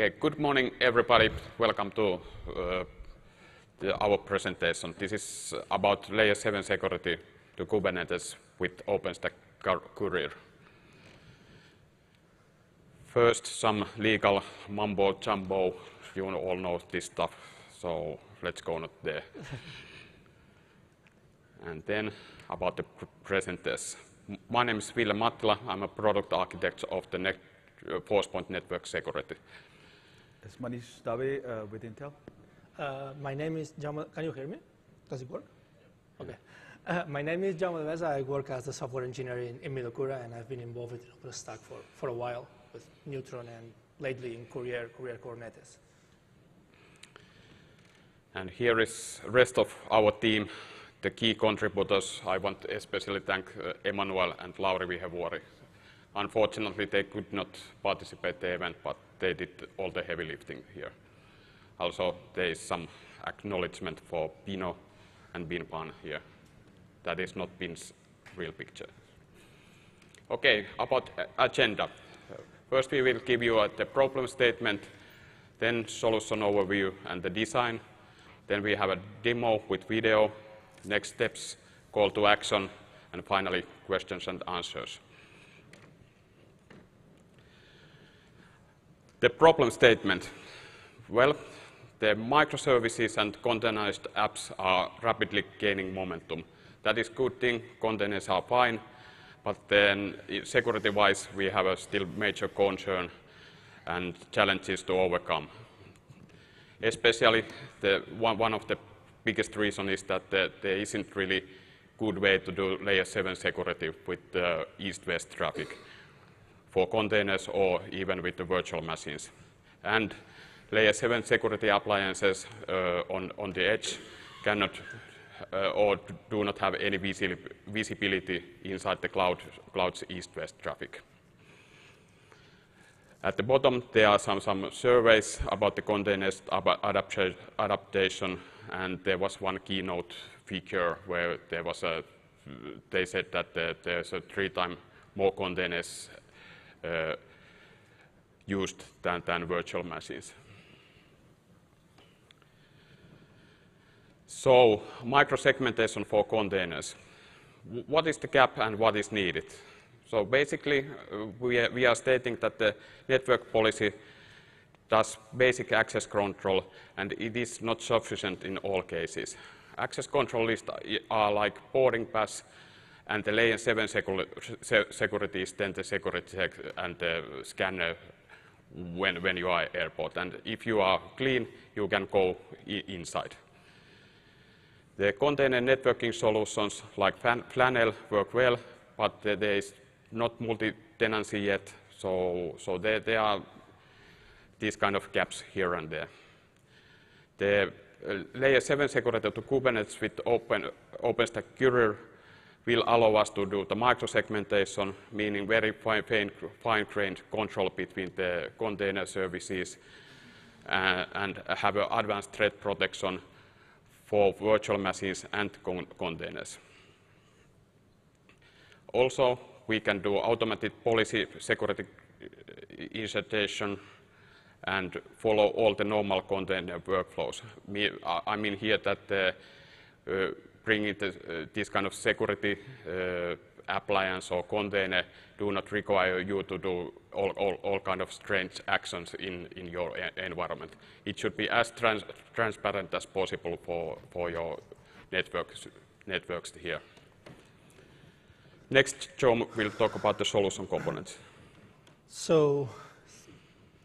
Okay, good morning, everybody. Welcome to uh, the, our presentation. This is about layer 7 security to Kubernetes with OpenStack Kuryr. First, some legal mumbo jumbo. You all know this stuff, so let's go not there. and then about the presenters. My name is Ville Mattila. I'm a product architect of the net, uh, Forcepoint Network Security. This is Manish Dave uh, with Intel. Uh, my name is Jaume. Can you hear me? Does it work? Okay. Uh, my name is Jaume Devesa. I work as a software engineer in, in Midokura, and I've been involved in OpenStack for, for a while with Neutron and lately in Kuryr, Kuryr Kubernetes. And here is rest of our team, the key contributors. I want to especially thank uh, Emmanuel and Lauri Vihevuori. Unfortunately, they could not participate in the event, but they did all the heavy lifting here. Also, there is some acknowledgement for Pino and Binpan here. That is not Bin's real picture. Okay, about agenda. First, we will give you uh, the problem statement, then solution overview and the design. Then we have a demo with video, next steps, call to action, and finally, questions and answers. The problem statement. Well, the microservices and containerized apps are rapidly gaining momentum. That is a good thing, containers are fine, but then security-wise, we have a still major concern and challenges to overcome. Especially the, one, one of the biggest reasons is that the, there isn't really a good way to do layer 7 security with the east-west traffic for containers or even with the virtual machines. And layer 7 security appliances uh, on, on the edge cannot uh, or do not have any visibility inside the cloud, cloud's east-west traffic. At the bottom, there are some, some surveys about the containers adaptation, and there was one keynote feature where there was a, they said that there's a three times more containers used than, than virtual machines. So microsegmentation for containers. What is the gap and what is needed? So basically, uh, we are, we are stating that the network policy does basic access control, and it is not sufficient in all cases. Access control lists are like boarding pass and the layer 7 security is then the security check and the scanner when, when you are airport. And if you are clean, you can go inside. The container networking solutions like Flannel work well, but there is not multi-tenancy yet, so, so there, there are these kind of gaps here and there. The uh, layer 7 security to Kubernetes with open, OpenStack Kuryr will allow us to do the microsegmentation, meaning very fine-grained control between the container services uh, and have an advanced threat protection for virtual machines and con containers. Also, we can do automated policy security insertion and follow all the normal container workflows. I mean here that the uh, bringing the, uh, this kind of security uh, appliance or container do not require you to do all, all, all kind of strange actions in, in your environment. It should be as trans transparent as possible for, for your networks, networks here. Next, Joe will talk about the solution components. So,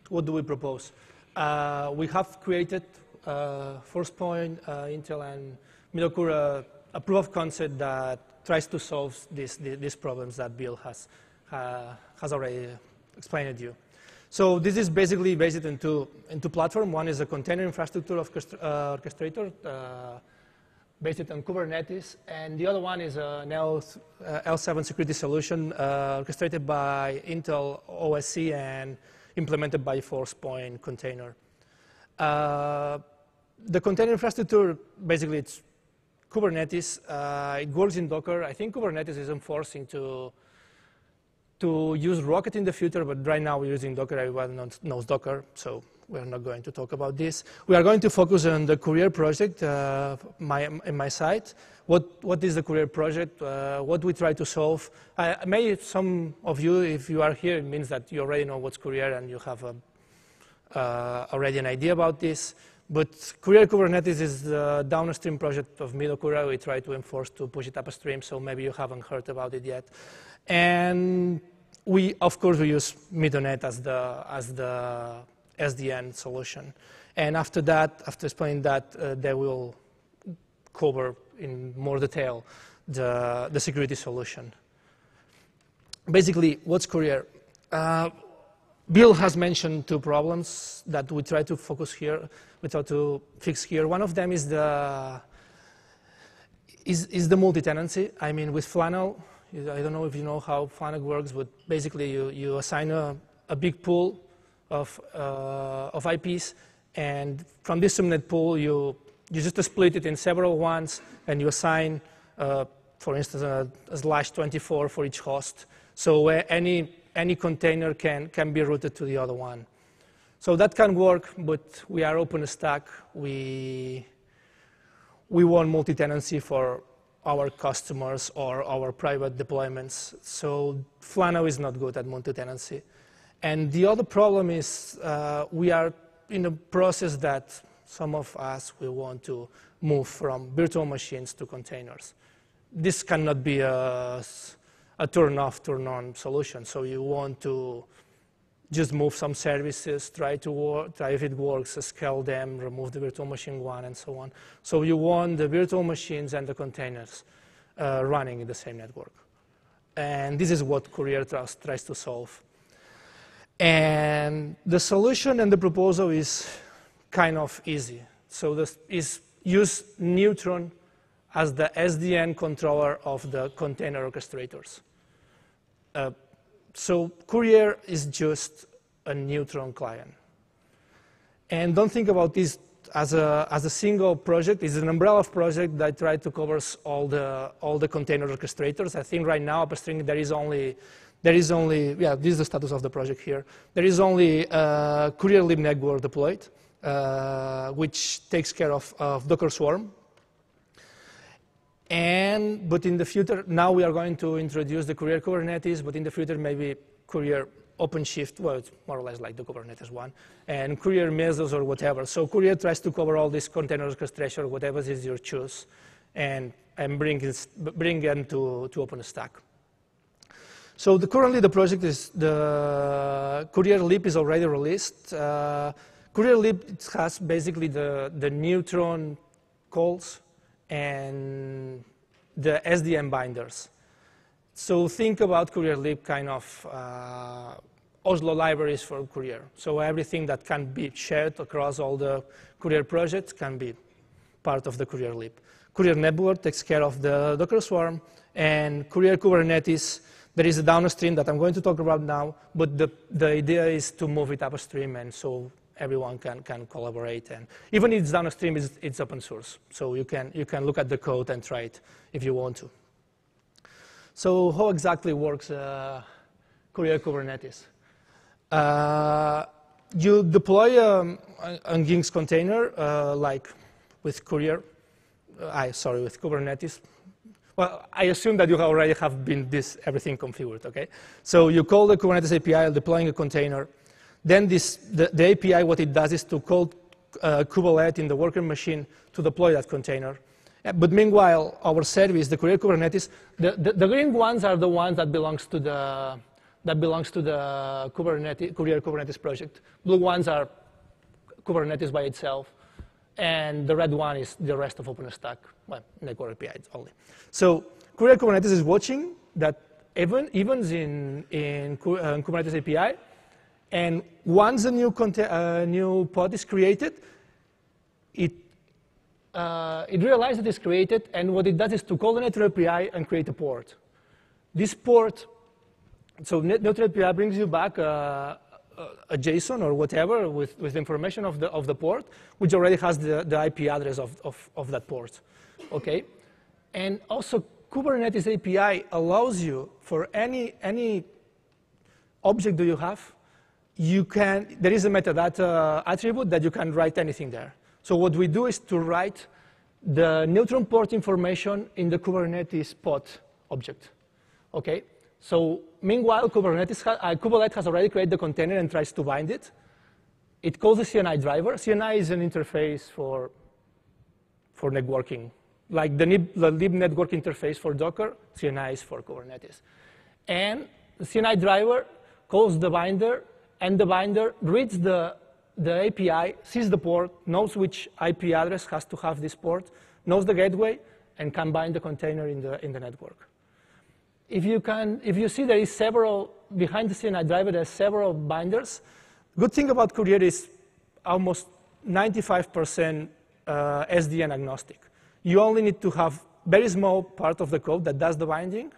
what do we propose? Uh, we have created uh, point uh, Intel, and Midokura a proof of concept that tries to solve these, these problems that Bill has, uh, has already explained to you. So this is basically based into, into platform. One is a container infrastructure uh, orchestrator uh, based on Kubernetes, and the other one is an L, uh, L7 security solution uh, orchestrated by Intel OSC and implemented by Forcepoint container. Uh, the container infrastructure, basically it's Kubernetes, uh, it works in Docker. I think Kubernetes is enforcing to, to use rkt in the future, but right now we're using Docker. Everyone knows Docker, so we're not going to talk about this. We are going to focus on the Kuryr project uh, my, in my site. What, what is the Kuryr project? Uh, what we try to solve? Uh, maybe some of you, if you are here, it means that you already know what's Kuryr and you have a, uh, already an idea about this. But Kuryr Kubernetes is the downstream project of Midokura. We try to enforce to push it upstream, so maybe you haven't heard about it yet. And we, of course, we use Midonet as the, as the SDN solution. And after that, after explaining that, uh, they will cover in more detail the, the security solution. Basically, what's Kuryr? Uh, Bill has mentioned two problems that we try to focus here, we try to fix here. One of them is the, is, is the multi-tenancy. I mean, with Flannel, I don't know if you know how Flannel works, but basically you, you assign a, a big pool of, uh, of IPs, and from this subnet pool, you, you just split it in several ones, and you assign, uh, for instance, a, a, slash 24 for each host. So any, any container can, can be routed to the other one. So that can work, but we are OpenStack. We, we want multi-tenancy for our customers or our private deployments. So Flannel is not good at multi-tenancy. And the other problem is uh, we are in a process that some of us will want to move from virtual machines to containers. This cannot be a, a turn off, turn on solution. So you want to just move some services, try to work, try if it works, scale them, remove the virtual machine one, and so on. So you want the virtual machines and the containers uh, running in the same network. And this is what Kuryr tries, tries to solve. And the solution and the proposal is kind of easy. So this is use Neutron as the SDN controller of the container orchestrators. Uh, so Kuryr is just a Neutron client. And don't think about this as a, as a single project. It's an umbrella of project that try to cover all the, all the container orchestrators. I think right now, upstream, there is only, there is only, yeah, this is the status of the project here. There is only uh, Kuryr lib network deployed, uh, which takes care of, of Docker Swarm, and, but in the future, now we are going to introduce the Kuryr Kubernetes, but in the future, maybe Kuryr OpenShift, well, it's more or less like the Kubernetes one, and Kuryr Mesos or whatever. So Kuryr tries to cover all these container orchestration, whatever is your choice, and, and bring, it, bring them to, to OpenStack. So the, currently the project is, the Kuryr Lib is already released. Uh, Kuryr Lib has basically the, the Neutron calls and the SDN binders. So think about Kuryr Lib kind of uh, Oslo libraries for Kuryr. So everything that can be shared across all the Kuryr projects can be part of the Kuryr Lib. Kuryr Network takes care of the Docker Swarm, and Kuryr Kubernetes, there is a downstream that I'm going to talk about now, but the, the idea is to move it upstream, and so everyone can, can collaborate. And even if it's downstream, it's, it's open source. So you can, you can look at the code and try it if you want to. So how exactly works uh, Kuryr Kubernetes? Uh, you deploy um, a, a Nginx container, uh, like with Kuryr, uh, I, sorry, with Kubernetes. Well, I assume that you already have been this everything configured, okay? So you call the Kubernetes API, deploying a container, then this, the, the, API, what it does is to call uh, Kubelet in the worker machine to deploy that container. Uh, but meanwhile, our service, the Kuryr Kubernetes, the, the, the, green ones are the ones that belongs to the that belongs to the Kubernetes, Kuryr Kubernetes project. Blue ones are Kubernetes by itself, and the red one is the rest of OpenStack, well, network API only. So Kuryr Kubernetes is watching that even events in, in uh, Kubernetes API, and once a new, uh, new pod is created, it, uh, it realizes it is created, and what it does is to call the Neutron API and create a port. This port, so Neutron API brings you back a, a, JSON or whatever with, with information of the, of the port, which already has the, the IP address of, of, of that port, okay? And also, Kubernetes API allows you for any, any object do you have you can, there is a metadata attribute that you can write anything there. So what we do is to write the neutron port information in the Kubernetes pod object. Okay? So meanwhile, Kubernetes ha- uh, Kubernetes has already created the container and tries to bind it. It calls the CNI driver. CNI is an interface for, for networking. Like the the lib network interface for Docker, CNI is for Kubernetes. And the CNI driver calls the binder, and the binder reads the, the API, sees the port, knows which IP address has to have this port, knows the gateway, and can bind the container in the, in the network. If you, can, if you see there is several, behind the scene I drive it there's several binders. Good thing about Kuryr is almost 95% uh, SDN agnostic. You only need to have very small part of the code that does the binding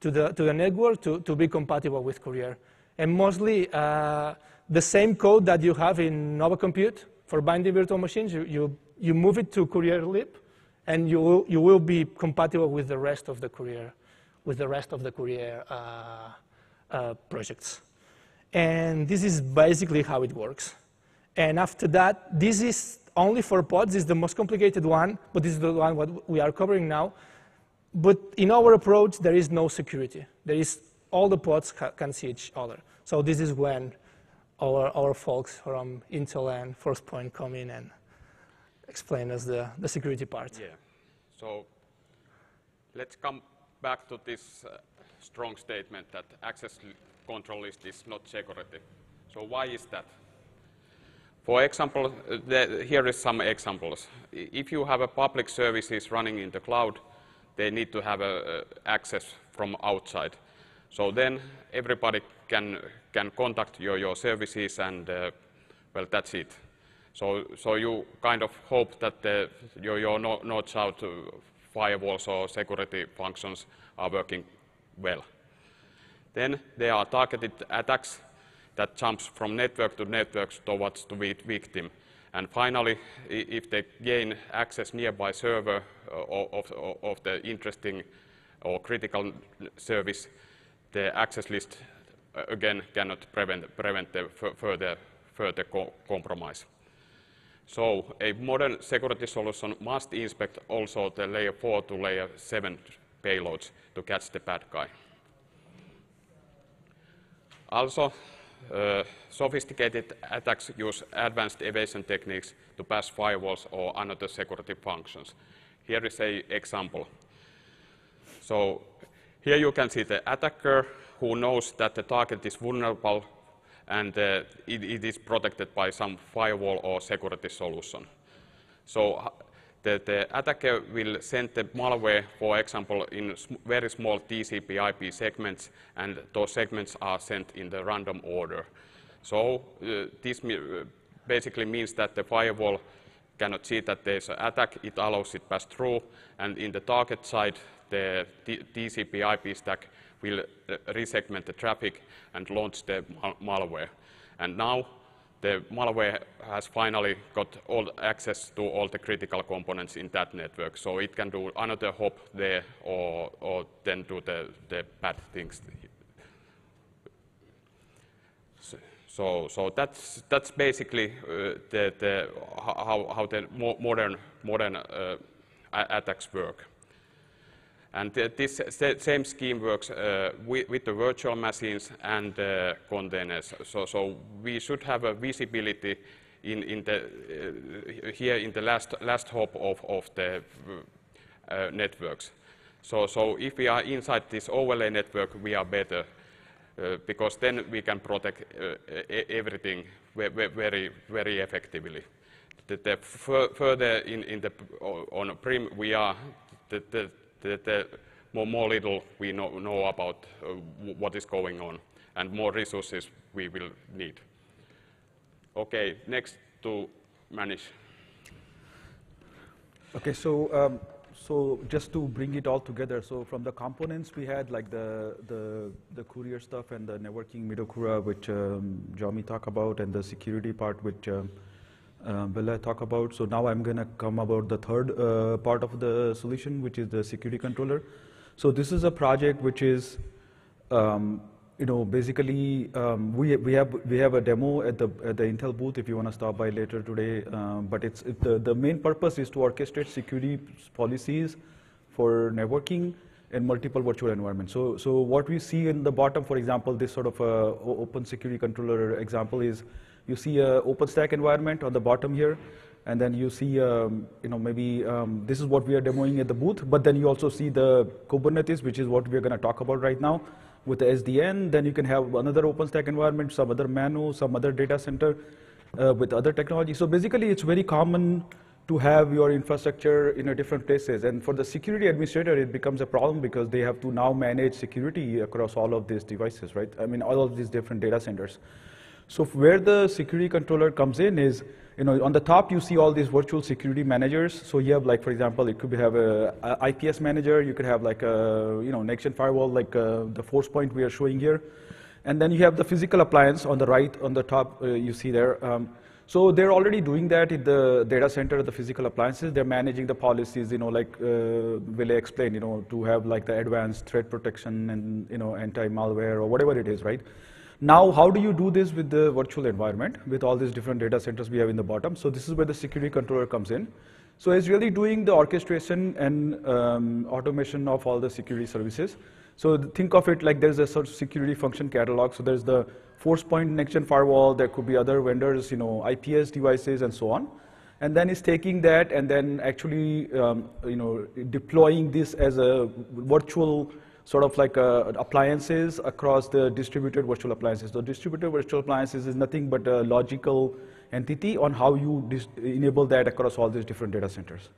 to the, to the network to, to be compatible with Kuryr. And mostly uh, the same code that you have in Nova Compute for binding virtual machines, you, you, you move it to Kuryr lib, and you will, you will be compatible with the rest of the Kuryr, with the rest of the Kuryr uh, uh, projects. And this is basically how it works. And after that, this is only for pods, is the most complicated one, but this is the one what we are covering now. But in our approach, there is no security. There is all the pods ca- can see each other. So this is when our, our folks from Intel and Forcepoint come in and explain us the, the security part. Yeah. So let's come back to this uh, strong statement that access control list is not security. So why is that? For example, uh, the, here is some examples. If you have a public services running in the cloud, they need to have a, a access from outside. So then everybody can, can contact your, your services and, uh, well, that's it. So, so you kind of hope that the, your, your no- north-south uh, firewalls or security functions are working well. Then there are targeted attacks that jumps from network to networks towards the victim. And finally, if they gain access nearby server uh, of, of, of the interesting or critical service, the access list uh, again cannot prevent, prevent the further, further co- compromise. So a modern security solution must inspect also the layer 4 to layer 7 payloads to catch the bad guy. Also, uh, sophisticated attacks use advanced evasion techniques to pass firewalls or another security functions. Here is an example. So here you can see the attacker who knows that the target is vulnerable and uh, it, it is protected by some firewall or security solution. So uh, the, the attacker will send the malware, for example, in sm- very small TCP IP segments, and those segments are sent in the random order. So uh, this uh, basically means that the firewall cannot see that there's an attack, it allows it pass through, and in the target side, the T- TCP IP stack will uh, resegment the traffic and launch the mal- malware. And now the malware has finally got all access to all the critical components in that network. So it can do another hop there or, or then do the, the bad things. So- So, that's, that's basically uh, the, the, how, how the mo- modern, modern uh, attacks work. And uh, this sa- same scheme works uh, with, with the virtual machines and uh, containers. So, so we should have a visibility in, in the, here in the last, last hop of, of the networks. So, so if we are inside this overlay network, we are better uh, because then we can protect uh, everything ve- ve- very, very effectively. The, the further in, in the, on prim we are, the, the, the, the more, more little we know, know about uh, what is going on, and more resources we will need. Okay, next to Manish. Okay, so um, so just to bring it all together, so from the components we had like the the the Kuryr stuff and the networking Midokura, which um, Jami talked about, and the security part, which um, uh, Bella talked about. So now I'm gonna come about the third uh, part of the solution, which is the security controller. So this is a project which is um, you know, basically, um, we, we, have, we have a demo at the, at the Intel booth if you want to stop by later today. Um, but it's, it, the, the main purpose is to orchestrate security policies for networking in multiple virtual environments. So, so what we see in the bottom, for example, this sort of a open security controller example is you see a OpenStack environment on the bottom here, and then you see, um, you know, maybe um, this is what we are demoing at the booth, but then you also see the Kubernetes, which is what we're going to talk about right now with the SDN. Then you can have another OpenStack environment, some other Manu, some other data center uh, with other technology. So basically, it's very common to have your infrastructure in a different places. And for the security administrator, it becomes a problem because they have to now manage security across all of these devices, right? I mean, all of these different data centers. So where the security controller comes in is, you know, on the top you see all these virtual security managers. So you have like, for example, it could have a, a IPS manager. You could have like a, you know, next-gen firewall, like uh, the Forcepoint we are showing here. And then you have the physical appliance on the right, on the top, uh, you see there. Um, so they're already doing that in the data center, the physical appliances. They're managing the policies, you know, like uh, Will explained, you know, to have like the advanced threat protection and, you know, anti-malware or whatever it is, right? Now, how do you do this with the virtual environment with all these different data centers we have in the bottom? So this is where the security controller comes in. So it's really doing the orchestration and um, automation of all the security services. So think of it like there's a sort of security function catalog. So there's the Forcepoint next-gen firewall. There could be other vendors, you know, IPS devices and so on. And then it's taking that and then actually, um, you know, deploying this as a virtual sort of like uh, appliances across the distributed virtual appliances. The distributed virtual appliances is nothing but a logical entity on how you enable that across all these different data centers.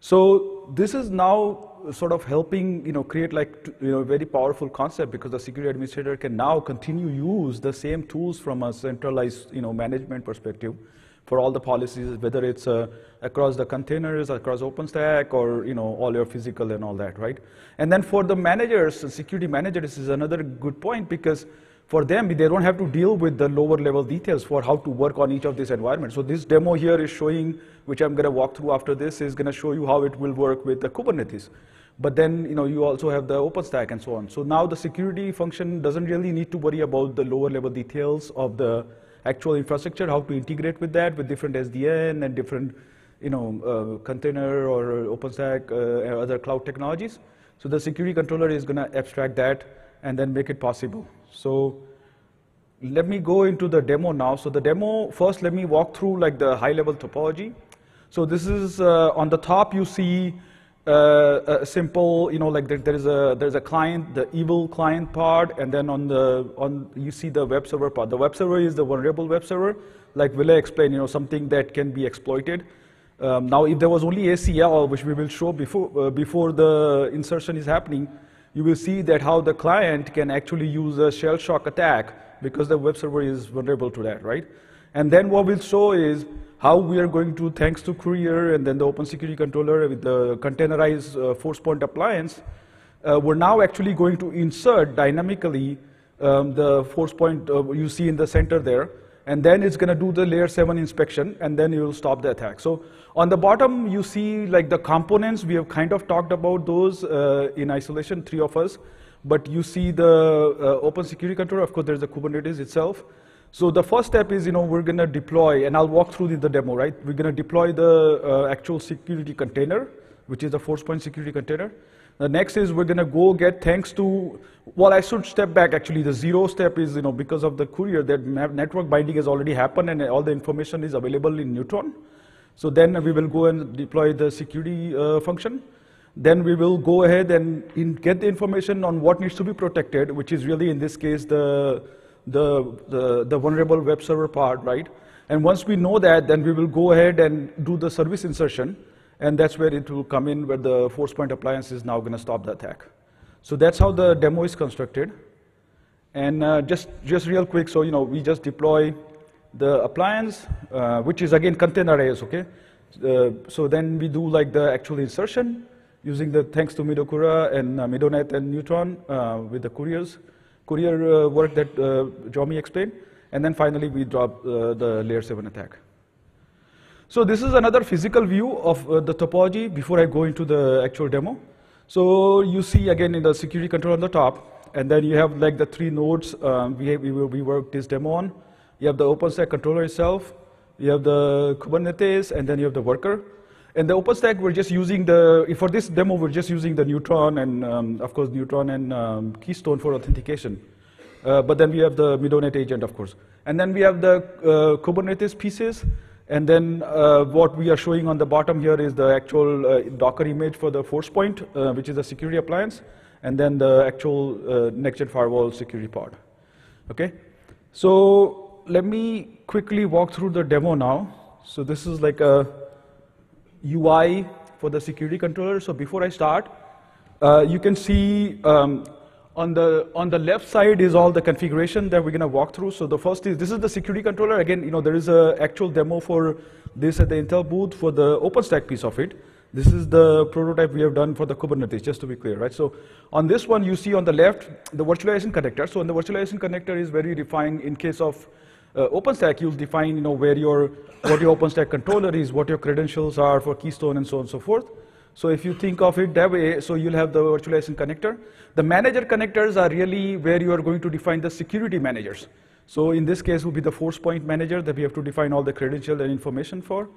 So this is now sort of helping, you know, create like, you know, very powerful concept because the security administrator can now continue use the same tools from a centralized, you know, management perspective for all the policies, whether it's uh, across the containers, across OpenStack, or you know all your physical and all that, right? And then for the managers, security managers, is another good point because for them, they don't have to deal with the lower level details for how to work on each of these environments. So this demo here is showing, which I'm going to walk through after this, is going to show you how it will work with the Kubernetes. But then, you know, you also have the OpenStack and so on. So now the security function doesn't really need to worry about the lower level details of the actual infrastructure, how to integrate with that, with different SDN and different you know, uh, container or OpenStack uh, other cloud technologies. So the security controller is going to abstract that and then make it possible. So let me go into the demo now. So the demo, first let me walk through like the high level topology. So this is uh, on the top you see uh, a simple, you know, like there, there is a there's a client, the evil client part, and then on the on you see the web server part. The web server is the vulnerable web server, like Ville explained, you know, something that can be exploited. Um, now, if there was only ACL, which we will show before uh, before the insertion is happening, you will see that how the client can actually use a shell shock attack because the web server is vulnerable to that, right? And then what we'll show is how we are going to, thanks to Kuryr and then the Open Security Controller with the containerized uh, Forcepoint appliance, uh, we're now actually going to insert dynamically um, the Forcepoint uh, you see in the center there, and then it's going to do the layer 7 inspection, and then you will stop the attack. So on the bottom, you see like the components. We have kind of talked about those uh, in isolation, three of us. But you see the uh, Open Security Controller. Of course, there's the Kubernetes itself. So the first step is, you know, we're going to deploy, and I'll walk through the, the demo, right? We're going to deploy the uh, actual security container, which is the Forcepoint security container. The next is we're going to go get, thanks to, well, I should step back actually. The zero step is, you know, because of the Kuryr, that network binding has already happened and all the information is available in Neutron. So then we will go and deploy the security uh, function. Then we will go ahead and in, get the information on what needs to be protected, which is really in this case the the, the, the vulnerable web server part, right? And once we know that, then we will go ahead and do the service insertion, and that's where it will come in, where the Forcepoint appliance is now going to stop the attack. So that's how the demo is constructed. And uh, just, just real quick, so you know, we just deploy the appliance, uh, which is again containerized, okay? Uh, so then we do like the actual insertion using the, thanks to Midokura and uh, Midonet and Neutron uh, with the Kuryr's Kuryr uh, work that uh, Jomi explained. And then finally, we drop uh, the layer 7 attack. So this is another physical view of the topology before I go into the actual demo. So you see again in the security control on the top, and then you have like the three nodes um, we, we, we work this demo on. You have the OpenStack controller itself, you have the Kubernetes, and then you have the worker. And the OpenStack, we're just using the, for this demo, we're just using the Neutron and, um, of course, Neutron and um, Keystone for authentication. Uh, but then we have the Midonet agent, of course. And then we have the uh, Kubernetes pieces. And then uh, what we are showing on the bottom here is the actual uh, Docker image for the Forcepoint, uh, which is a security appliance, and then the actual uh, next-gen firewall security pod. Okay? So let me quickly walk through the demo now. So this is like a UI for the security controller. So before I start, uh, you can see um, on the on the left side is all the configuration that we're going to walk through. So the first is this is the security controller. Again, you know there is a actual demo for this at the Intel booth for the OpenStack piece of it. This is the prototype we have done for the Kubernetes, just to be clear, right? So on this one, you see on the left the virtualization connector. So on the virtualization connector is very defined in case of uh, OpenStack, you'll define you know, where your, what your OpenStack controller is, what your credentials are for Keystone, and so on and so forth. So if you think of it that way, so you'll have the virtualization connector. The manager connectors are really where you are going to define the security managers. So in this case, will be the Forcepoint manager that we have to define all the credential and information for.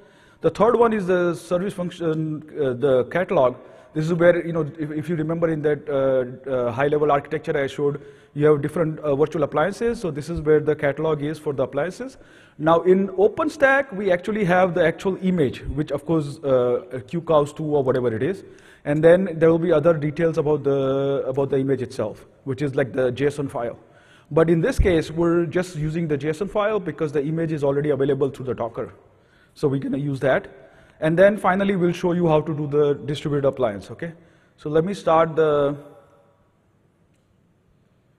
The third one is the service function, uh, the catalog. This is where, you know, if, if you remember in that uh, uh, high-level architecture I showed, you have different uh, virtual appliances. So this is where the catalog is for the appliances. Now in OpenStack, we actually have the actual image, which of course uh, QCOWS2 or whatever it is. And then there will be other details about the, about the image itself, which is like the JSON file. But in this case, we're just using the JSON file because the image is already available through the Docker. So we're going to use that. And then finally, we'll show you how to do the distributed appliance, okay? So let me start the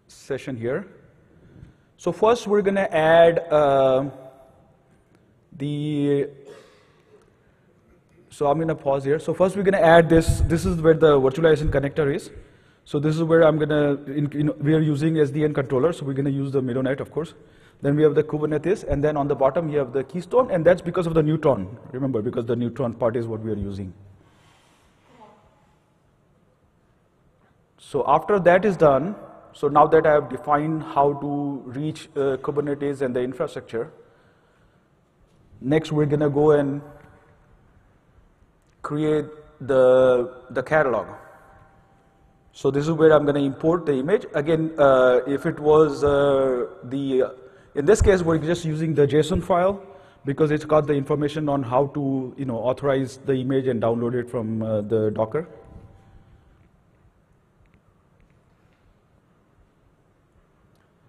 session here. So first, we're going to add uh, the, so I'm going to pause here. So first, we're going to add this. This is where the virtualization connector is. So this is where I'm going to, we are using SDN controller, so we're going to use the Midonet, of course. Then we have the Kubernetes, and then on the bottom you have the Keystone, and that's because of the Neutron. Remember, because the Neutron part is what we are using. So after that is done, so now that I have defined how to reach uh, Kubernetes and the infrastructure, next we're going to go and create the, the catalog. So this is where I'm going to import the image. Again, uh, if it was uh, the, in this case, we're just using the JSON file because it's got the information on how to, you know, authorize the image and download it from uh, the Docker.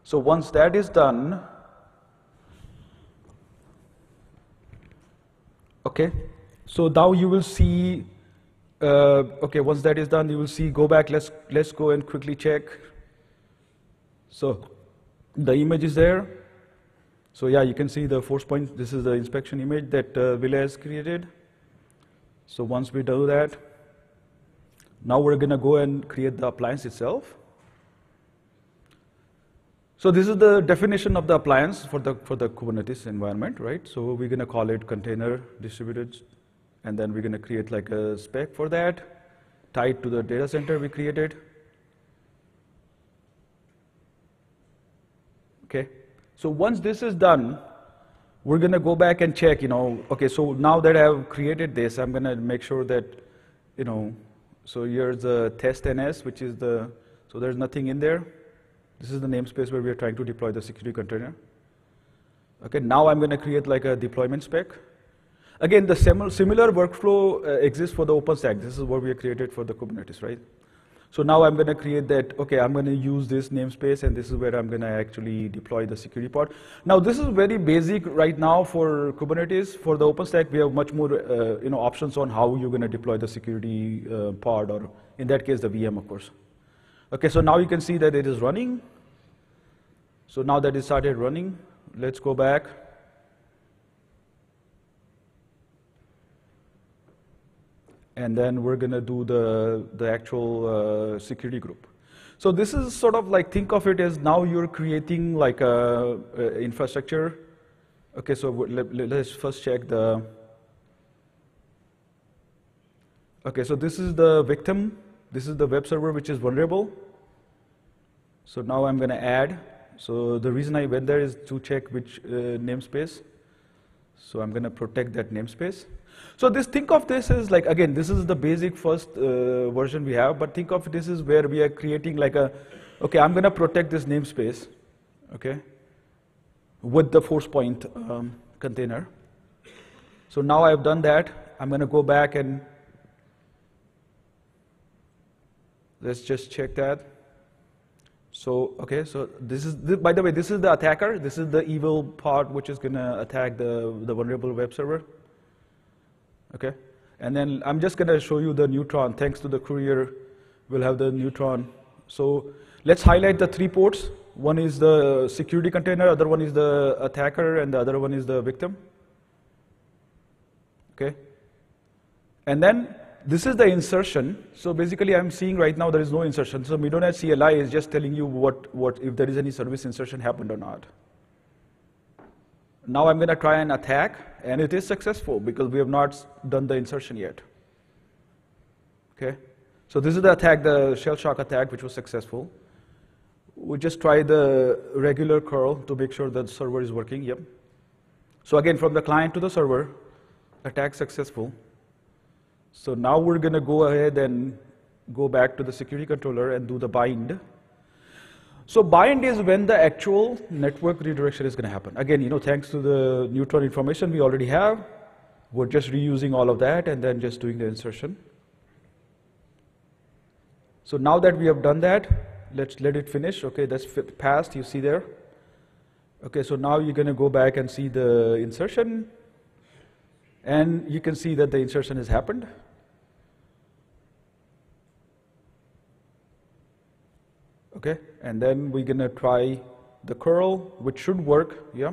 So once that is done, okay, so now you will see uh, okay, once that is done, you will see, go back, let's, let's go and quickly check. So the image is there. So yeah, you can see the Forcepoint. This is the inspection image that uh, Ville has created. So once we do that, now we're going to go and create the appliance itself. So this is the definition of the appliance for the, for the Kubernetes environment, right? So we're going to call it container distributed and then we're going to create like a spec for that tied to the data center we created. Okay, so once this is done, we're going to go back and check, you know, okay, so now that I've created this, I'm going to make sure that, you know, so here's the test NS, which is the, so there's nothing in there. This is the namespace where we're trying to deploy the security container. Okay, now I'm going to create like a deployment spec. Again, the similar workflow uh, exists for the OpenStack. This is what we have created for the Kubernetes, right? So now I'm going to create that, okay, I'm going to use this namespace, and this is where I'm going to actually deploy the security pod. Now, this is very basic right now for Kubernetes. For the OpenStack, we have much more uh, you know, options on how you're going to deploy the security uh, pod, or in that case, the VM, of course. Okay, so now you can see that it is running. So now that it started running, let's go back. And then we're going to do the, the actual uh, security group. So this is sort of like, think of it as now you're creating like a, a infrastructure. Okay, so let, let's first check the, okay, so this is the victim. This is the web server which is vulnerable. So now I'm going to add. So the reason I went there is to check which uh, namespace. So I'm going to protect that namespace. So this, think of this as like, again, this is the basic first uh, version we have, but think of this is where we are creating like a, okay, I'm going to protect this namespace, okay, with the Forcepoint um, container. So now I've done that. I'm going to go back and let's just check that. So, okay, so this is, by the way, this is the attacker. This is the evil part which is going to attack the, the vulnerable web server. Okay, and then I'm just going to show you the neutron. Thanks to the Kuryr, we'll have the neutron. So let's highlight the three ports. One is the security container, other one is the attacker, and the other one is the victim. Okay, and then this is the insertion. So basically, I'm seeing right now there is no insertion. So Midonet CLI is just telling you what, what if there is any service insertion happened or not. Now I'm going to try and attack, and it is successful because we have not done the insertion yet. Okay, so this is the attack, the shell shock attack, which was successful. We just try the regular curl to make sure that the server is working. Yep. So again, from the client to the server, attack successful. So now we're going to go ahead and go back to the security controller and do the bind. So bind is when the actual network redirection is going to happen. Again, you know, thanks to the neutron information we already have, we're just reusing all of that and then just doing the insertion. So now that we have done that, let's let it finish. Okay, that's passed, you see there. Okay, so now you're going to go back and see the insertion. And you can see that the insertion has happened. Okay, and then we're gonna try the curl, which should work, yeah.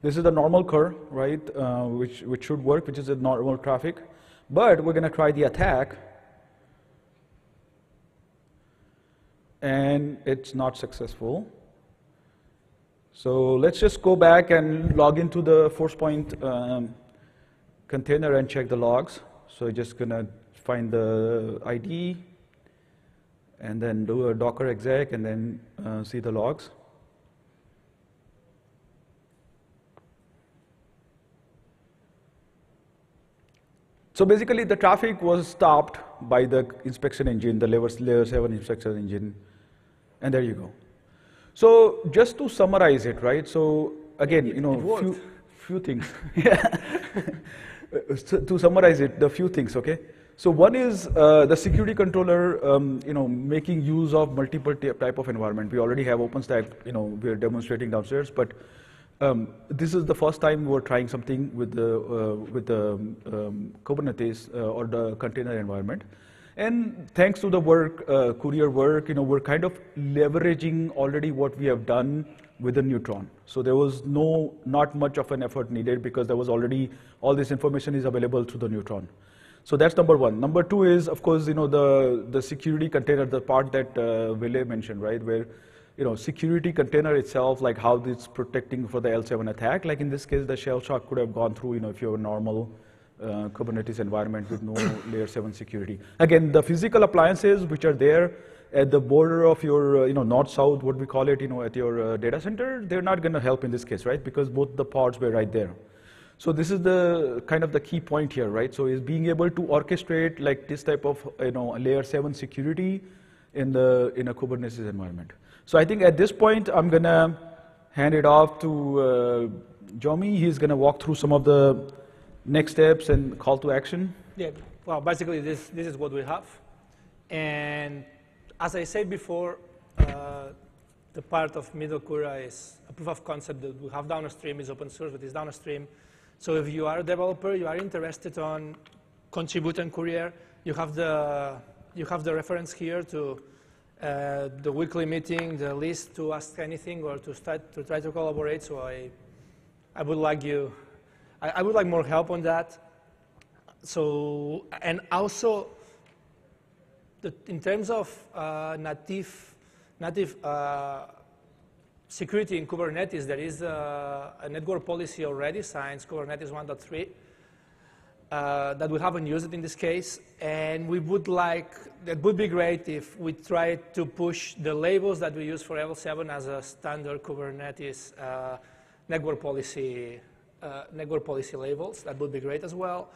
This is the normal curl, right, uh, which, which should work, which is a normal traffic. But we're gonna try the attack, and it's not successful. So let's just go back and log into the Forcepoint um, container and check the logs. So just gonna find the ID, and then do a docker exec and then uh, see the logs. So basically the traffic was stopped by the inspection engine, the layer, layer 7 inspection engine, and there you go. So just to summarize it, right? So again, you know, few, few things. so to summarize it, the few things, okay? So one is uh, the security controller, um, you know, making use of multiple type of environment. We already have OpenStack, you know, we're demonstrating downstairs, but um, this is the first time we're trying something with the, uh, with the um, Kubernetes uh, or the container environment. And thanks to the work, uh, Kuryr work, you know, we're kind of leveraging already what we have done with the Neutron. So there was no, not much of an effort needed because there was already, all this information is available through the Neutron. So that's number one. Number two is, of course, you know, the, the security container, the part that uh, Ville mentioned, right, where, you know, security container itself, like how it's protecting for the L7 attack. Like in this case, the shell shock could have gone through, you know, if you have a normal uh, Kubernetes environment with no layer 7 security. Again, the physical appliances which are there at the border of your, uh, you know, north-south, what we call it, you know, at your uh, data center, they're not going to help in this case, right? Because both the pods were right there. So this is the kind of the key point here, right? So is being able to orchestrate like this type of you know layer seven security in the in a Kubernetes environment. So I think at this point I'm gonna hand it off to uh, Jomi. He's gonna walk through some of the next steps and call to action. Yeah. Well, basically this this is what we have, and as I said before. Uh, the part of middle Midokura is a proof of concept that we have downstream is open source, but it's downstream so if you are a developer, you are interested on contributing Kuryr, you have the, you have the reference here to uh, the weekly meeting, the list to ask anything or to start to try to collaborate. So I, I would like you, I, I would like more help on that. So, and also, the, in terms of uh, native, native uh, security in Kubernetes, there is a, a network policy already, Science Kubernetes 1.3. uh, that we haven't used it in this case, and we would like, that would be great if we try to push the labels that we use for level 7 as a standard Kubernetes uh, network policy, uh, network policy labels. That would be great as well.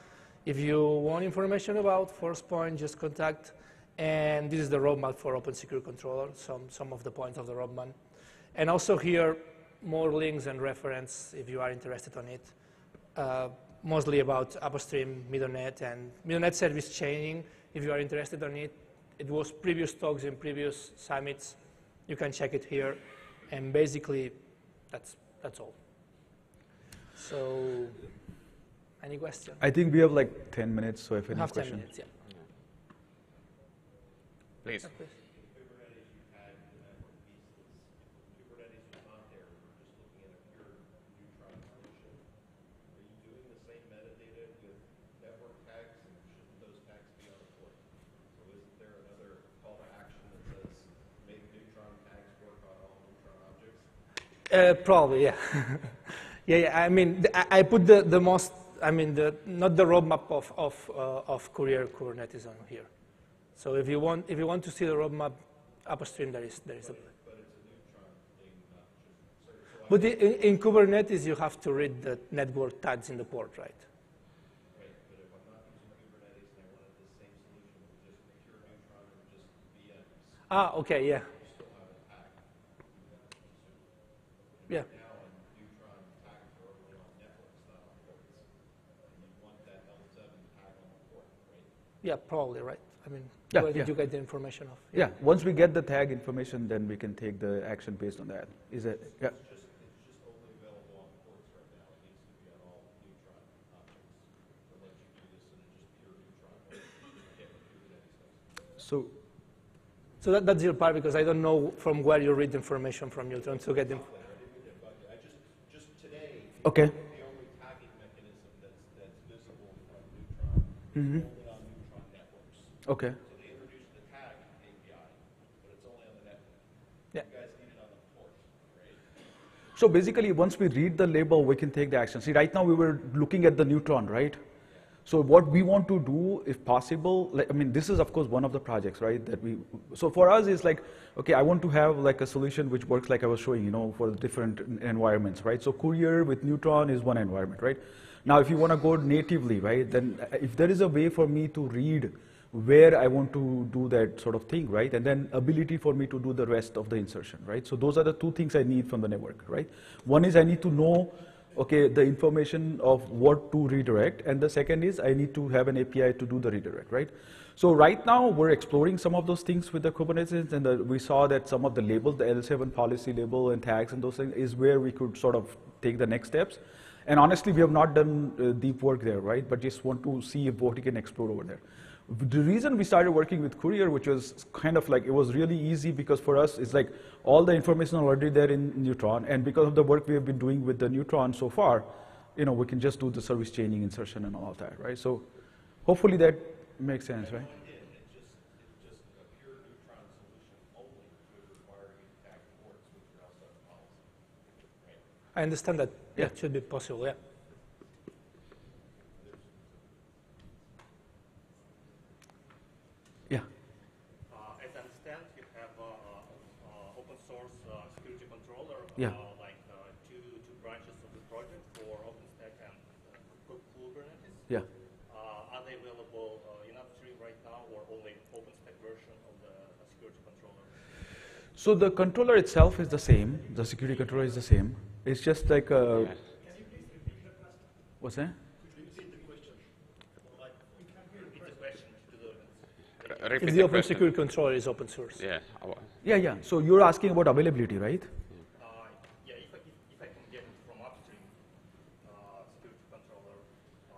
If you want information about Forcepoint, just contact. And this is the roadmap for Open Secure Controller, some, some of the points of the roadmap. And also here, more links and reference if you are interested on it. Uh, mostly about upstream MidoNet and MidoNet service chaining. If you are interested on it, it was previous talks in previous summits. You can check it here. And basically, that's, that's all. So, any question? I think we have like 10 minutes, so if We any have 10 minutes, yeah. Please. Yeah, please. Kubernetes, you had the network pieces. If Kubernetes was not there, we were just looking at a pure neutron solution. Are you doing the same metadata with network tags, and shouldn't those tags be on the port? So isn't there another call to action that says, make neutron tags work on all neutron objects? Uh, probably, yeah. yeah, yeah. I mean, I, I put the, the most, I mean, the, not the roadmap of, of, uh, of Kuryr Kubernetes on here. So if you want, if you want to see the roadmap upstream, there is, there is a. But i- in, in Kubernetes, you have to read the network tags in the port, right? Right, but if I'm not right? Yeah, probably, right? I mean, Yeah, where did yeah. you get the information of? Yeah, once we get the tag information, then we can take the action based on that. Is it, yeah, It's just, it's just only available on ports right now. It needs to be on all neutron objects to let you do this in just pure neutron. mode. You can't do Kubernetes does. so, So that, that's your part because I don't know from where you read information from Neutron to get them. I just, just today, okay, the only tagging mechanism that's, that's visible from neutron, Mhm. only on Mm-hmm. neutron networks. okay. So they introduced the tag API, but it's only on the network. Yeah. You guys need it on the port, right? So basically, once we read the label, we can take the action. See, right now we were looking at the neutron, right? So what we want to do, if possible, like, I mean, this is of course one of the projects, right? That we. So for us, it's like, okay, I want to have like a solution which works like I was showing, you know, for different environments, right? So Kuryr with Neutron is one environment, right? Now, if you want to go natively, right, then uh, if there is a way for me to read where I want to do that sort of thing, right? And then ability for me to do the rest of the insertion, right? So those are the two things I need from the network, right? One is I need to know, okay, the information of what to redirect, and the second is I need to have an API to do the redirect, right? So right now we're exploring some of those things with the Kubernetes, and the, we saw that some of the labels, the L7 policy label and tags and those things, is where we could sort of take the next steps. And honestly, we have not done uh, deep work there, right? But just want to see if what we can explore over there. The reason we started working with Kuryr, which was kind of like, it was really easy because for us, it's like all the information already there in Neutron. And because of the work we have been doing with the Neutron so far, you know, we can just do the service chaining insertion and all of that, right? So hopefully that makes sense, right? Just, a pure neutron solution only would require you to tag ports with your L7 policy. Right? I understand that. Yeah, Yeah. it should be possible. Yeah. Yeah. Uh, As I understand, you have uh, uh, open source uh, security controller, Yeah. uh, like uh, two two branches of the project for OpenStack and uh, Kubernetes. Yeah. Uh, Are they available uh, in upstream right now or only OpenStack version of the uh, security controller? So the controller itself is the same. The security controller is the same. It's just like a. Yes. What's that? Repeat the question to the audience. R- Repeat If the the Open question. Security Controller is open source. Yeah. Yeah, yeah. So you're asking about availability, right? Uh, Yeah, if I if- if I can get it from upstream uh, security controller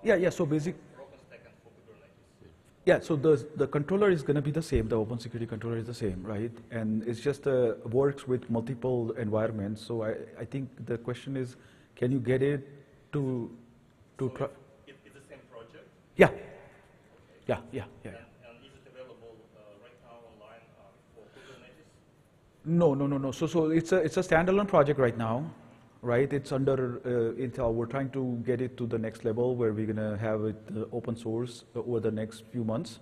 Yeah, yeah. So basic. for OpenStack and for Kubernetes. Yeah, so the, the controller is going to be the same, the open security controller is the same, right? And it's just uh, works with multiple environments. So I, I think the question is, can you get it to, to try? It- It's the same project? Yeah, yeah, yeah, yeah. And, and is it available uh, right now online uh, for Kubernetes? No, no, no, no. So, so it's a, it's a standalone project right now. Right? It's under uh, Intel. We're trying to get it to the next level where we're gonna have it uh, open source over the next few months.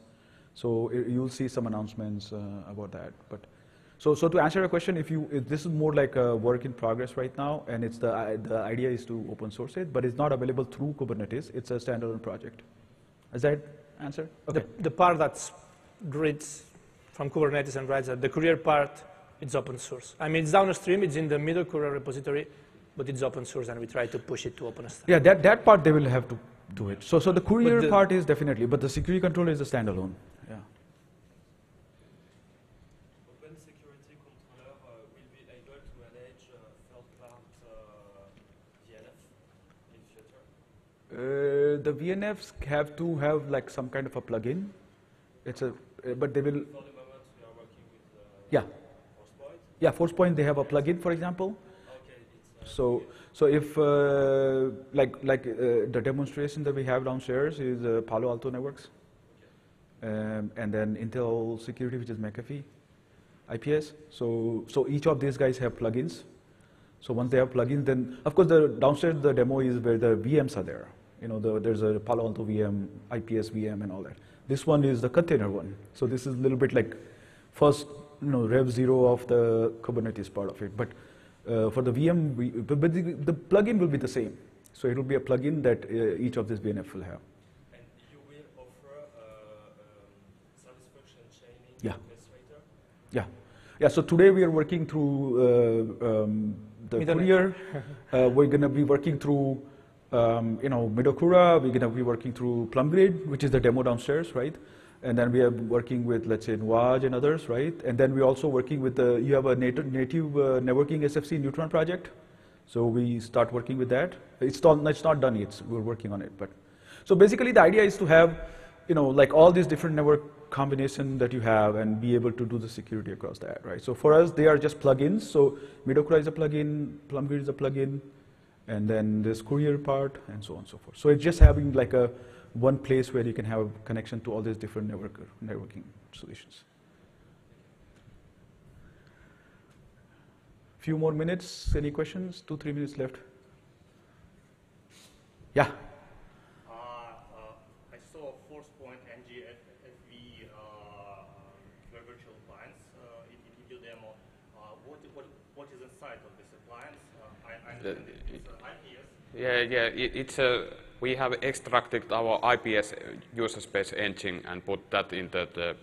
So i- you'll see some announcements uh, about that. But so, so to answer your question, if you if this is more like a work in progress right now, and it's the the idea is to open source it, but it's not available through Kubernetes. It's a standalone project. Is that answer? Okay. The, the part that's reads from Kubernetes and writes that the Kuryr part, it's open source. I mean, it's downstream, it's in the middle courier repository, but it's open source and we try to push it to OpenStack. Yeah, that, that part they will have to do it. So, so the Kuryr the- part is definitely, but the security controller is a standalone. Yeah. Open Security Controller uh, will be able to manage uh, third-part uh, VNF in future. Uh, the VNFs have to have like some kind of a plugin. It's a, uh, but they will, For the moment, we are working with uh, yeah, Forcepoint. yeah. Forcepoint they have a plugin, for example. So, so if uh, like like uh, the demonstration that we have downstairs is uh, Palo Alto Networks, um, and then Intel Security, which is McAfee, IPS. So, so each of these guys have plugins. So once they have plugins, then of course the downstairs the demo is where the VMs are there. You know, the, there's a Palo Alto VM, IPS VM, and all that. This one is the container one. So this is a little bit like first, you know, Rev zero of the Kubernetes part of it. But uh, for the VM, we, but but the, the plugin will be the same. So it will be a plugin that uh, each of these VNF will have. and you will offer uh, um, service function chaining Yeah. orchestrator. Yeah, yeah. So today we are working through uh, um, the Middle courier. uh, we're going to be working through, um, you know, Midokura. We're going to be working through PlumGrid, which is the demo downstairs, right? And then we are working with, let's say, Nuage and others, right? And then we're also working with the. You have a native, native uh, networking SFC Neutron project, so we start working with that. It's not, it's not done yet. We're working on it, but so basically the idea is to have, you know, like all these different network combination that you have and be able to do the security across that, right? So for us, they are just plugins. So Midokura is a plugin, PlumGrid is a plugin, and then this Kuryr part, and so on and so forth. So it's just having like a one place where you can have a connection to all these different network, networking solutions. Few more minutes. Any questions? Two, three minutes left. Yeah. Uh, uh, I saw Forcepoint NGFV uh, virtual appliance uh, in, in your demo. Uh, what, what, what is inside of this appliance? Uh, I, I understand it- it's an IPS. Yeah, yeah, it, it's a, we have extracted our IPS user space engine and put that into the,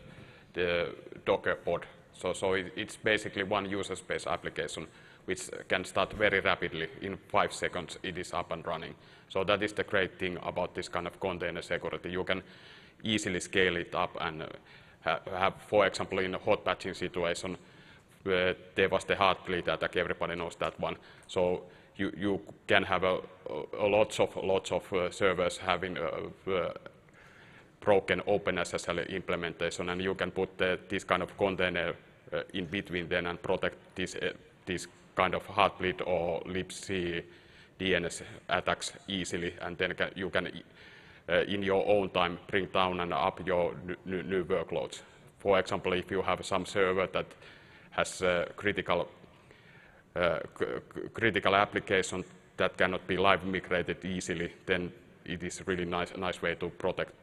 the Docker pod. So, so it, it's basically one user space application which can start very rapidly. In five seconds, it is up and running. So that is the great thing about this kind of container security. You can easily scale it up and uh, have, for example, in a hot patching situation, uh, there was the Heartbleed attack, everybody knows that one. So you, you can have a, a, a lots of, lots of uh, servers having uh, uh, broken OpenSSL implementation, and you can put uh, this kind of container uh, in between then and protect this, uh, this kind of Heartbleed or libc DNS attacks easily, and then you can, in your own time, bring down and up your new, workloads. For example, if you have some server that has critical critical application that cannot be live migrated easily, then it is really nice, nice way to protect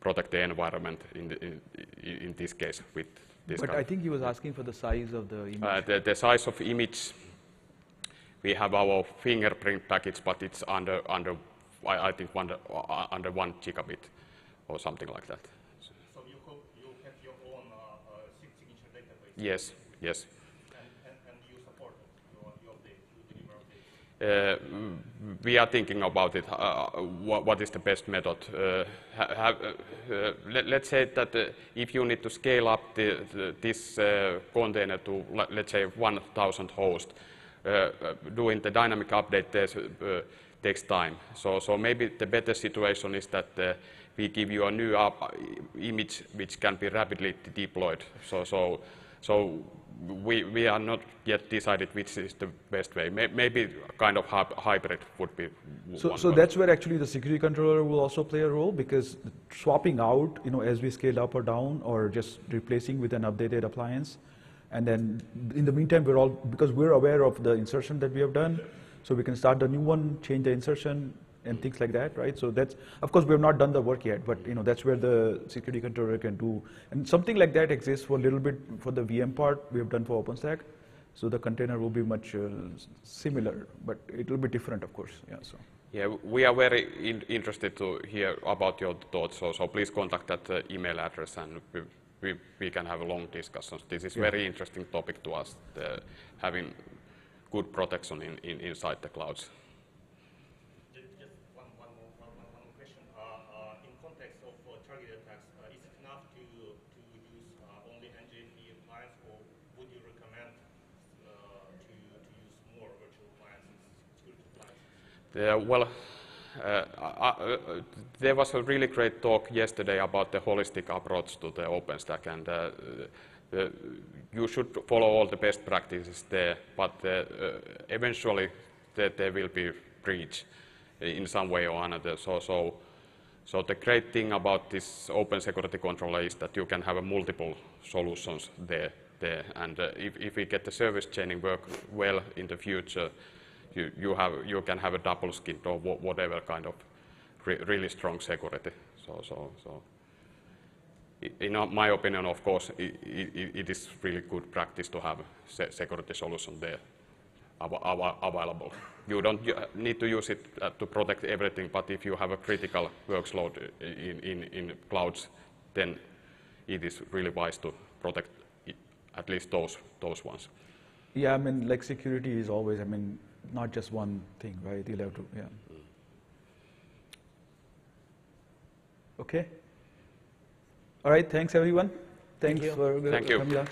protect the environment in, the, in, in this case with this But I think he was asking for the size of the image. uh, the, the size of image, we have our fingerprint package, but it's under, under I, I think, one, uh, under one gigabit or something like that. So you, hope you have your own uh, uh, signature database Yes, yes. and, and, and you support it, you, you update, you deliver updates. Uh, we are thinking about it. Uh, what, what is the best method? Uh, have, uh, uh, let, let's say that uh, if you need to scale up the, the, this container to, let's say, 1,000 hosts, doing the dynamic update takes, time. So, so maybe the better situation is that we give you a new image which can be rapidly deployed. So, so, so we, we are not yet decided which is the best way. May, maybe kind of hybrid would be So, so that's where actually the security controller will also play a role because swapping out, you know, as we scale up or down, or just replacing with an updated appliance, and then in the meantime, we're all because we're aware of the insertion that we have done. So we can start the new one, change the insertion and things like that, right? So that's, of course, we have not done the work yet, but you know, that's where the security controller can do. And something like that exists for a little bit for the VM part we have done for OpenStack. So the container will be much uh, similar, but it will be different, of course, yeah, so. Yeah, we are very in- interested to hear about your thoughts, so, so please contact that uh, email address and we, we, we can have a long discussions. This is Yeah. very interesting topic to us, the, having good protection in, in, inside the clouds. Just, just one, one more, one, one, one more question. Uh, uh, in context of uh, targeted attacks, uh, is it enough to, to use uh, only NGFE appliance, or would you recommend uh, to, to use more virtual appliances, security appliances? Yeah, well, uh, uh, there was a really great talk yesterday about the holistic approach to the OpenStack, and uh, you should follow all the best practices there, but uh, uh, eventually there, there will be breach in some way or another. So, so, so the great thing about this open security controller is that you can have multiple solutions there, there. and uh, if, if we get the service chaining work well in the future, you, you, have, you can have a double skin or whatever kind of re- really strong security. So, so, so. In my opinion, of course, i i it is really good practice to have se- security solution there av- av- available. You don't need to use it uh, to protect everything, but if you have a critical workload in, in, in clouds, then it is really wise to protect at least those, those ones. Yeah, I mean, like security is always, I mean, not just one thing, right? You'll have to, yeah. Okay. All right, thanks everyone. Thanks you. for Thank you. coming down.